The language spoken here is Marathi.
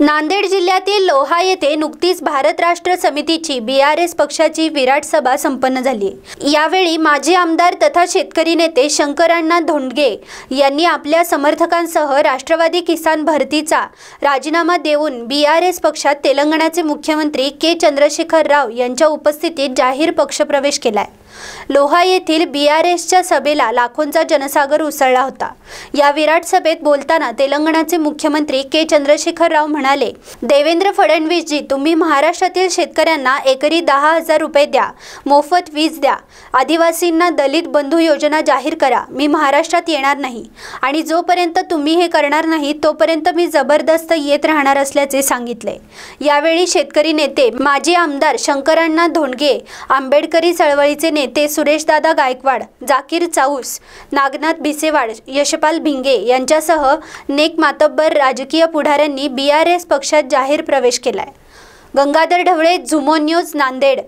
नांदेड जिल्ह्यातील लोहा येथे नुकतीच भारत राष्ट्र समितीची बी आर एस पक्षाची विराट सभा संपन्न झाली. यावेळी माजी आमदार तथा शेतकरी नेते शंकरअण्णा धोंडगे यांनी आपल्या समर्थकांसह राष्ट्रवादी किसान भरतीचा राजीनामा देऊन बी आर एस पक्षात तेलंगणाचे मुख्यमंत्री के चंद्रशेखर राव यांच्या उपस्थितीत जाहीर पक्षप्रवेश केलाय. लोहा येथील बी आर एसच्या सभेला लाखोंचा जनसागर उसळला होता. या विराट सभेत बोलताना तेलंगणाचे मुख्यमंत्री के चंद्रशेखर राव म्हणाले देवेंद्र फडणवीसजी तुम्ही महाराष्ट्रातील शेतकऱ्यांना एकरी दहा हजार रुपये द्या मोफत वीज द्या आदिवासींना दलित बंधू योजना जाहीर करा मी महाराष्ट्रात येणार नाही. आणि जोपर्यंत तुम्ही हे करणार नाही तोपर्यंत मी जबरदस्त येत राहणार असल्याचे सांगितले. यावेळी शेतकरी नेते माजी आमदार शंकरांना धोंडगे आंबेडकरी चळवळीचे नेते सुरेशदादा गायकवाड जाकीर चाऊस नागनाथ भिसेवाड यशपाल भिंगे यांच्यासह नेक मातब्बर राजकीय पुढाऱ्यांनी बी आर एस पक्षात जाहीर प्रवेश केलाय. गंगाधर ढवळे झुमो न्यूज नांदेड